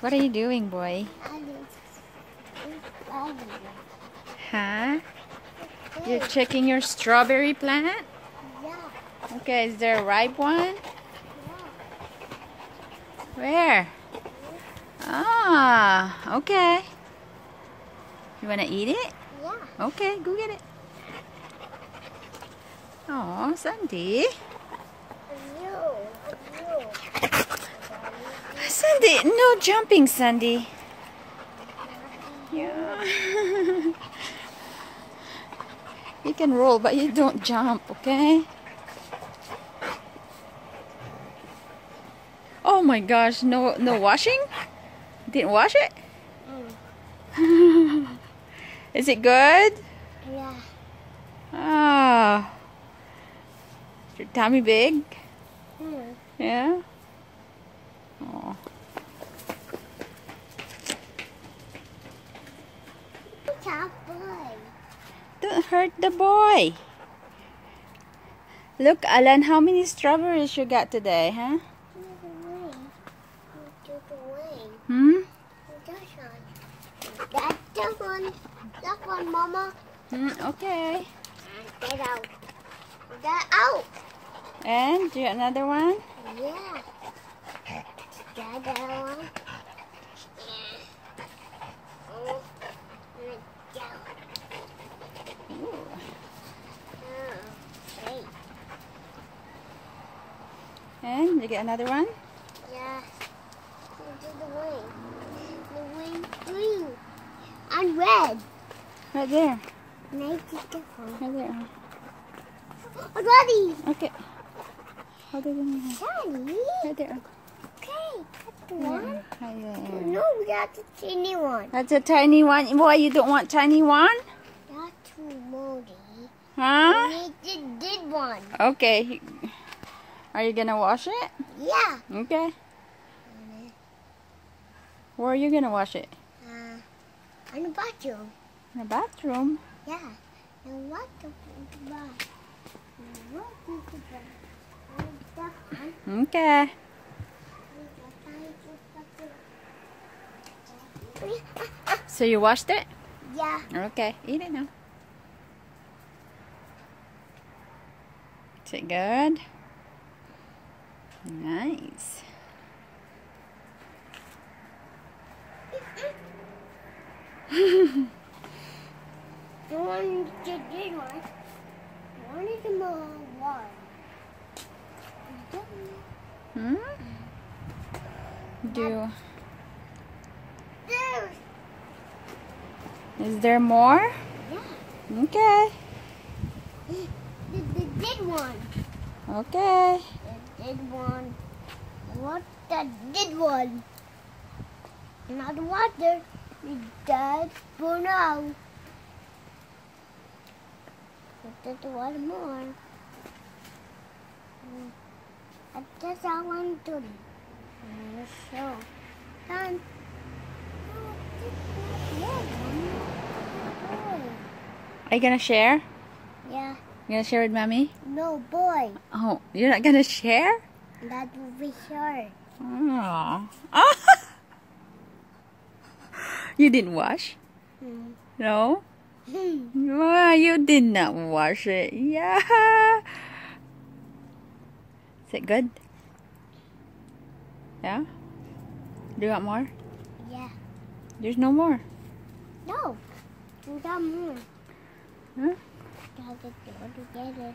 What are you doing, boy? Huh? You're checking your strawberry plant? Yeah. Okay, is there a ripe one? Yeah. Where? Ah, okay. You wanna eat it? Yeah. Okay, go get it. Oh, Sandy. You. You. Sandy, no jumping, Sandy. Yeah. you can roll, but you don't jump, okay? Oh my gosh, no no washing? Didn't wash it? Mm. Is it good? Yeah. Ah. Your tummy big? Mm. Yeah? Boy. Don't hurt the boy. Look, Alan, how many strawberries you got today, huh? Hmm? That's the one. That one, Mama. Hmm, okay. Get out. Get out. And you got another one? Yeah. Get that one. Yeah. Oh. Go. Ooh. Oh. Hey. And you get another one? Yeah. At the wing. The wing green and red. Right there. Nice different. Right there. Oh, Already. Okay. Hold it in your hand. Daddy. Right there. Okay. That's the Yeah, one. Right there. No, we got the teeny one. That's a tiny one. Why you don't want tiny one? Not too moldy. Huh? We did, did one. Okay. Are you gonna wash it? Yeah. Okay. Where are you gonna wash it? Uh, in the bathroom. In the bathroom. Yeah. And what the the bath? What is the bath? And that. Okay. So you washed it? Yeah. Okay. Eat it now. Is it good? Nice. The one that did one. One is the more one. Hmm? Do is there more? Yeah. Okay. The, the did one. Okay. Did one. What the did one? Not water. The did burn out. But there's one more. I just I want to show. Done. Are you gonna share? Yeah. You gonna share with mommy? No, boy. Oh, you're not gonna share? That will be short. Oh. you didn't wash? Hmm. No? Hmm. Why you did not wash it? Yeah. Is it good? Yeah? Do you want more? Yeah. There's no more. No. We got more. Huh? Got it all together.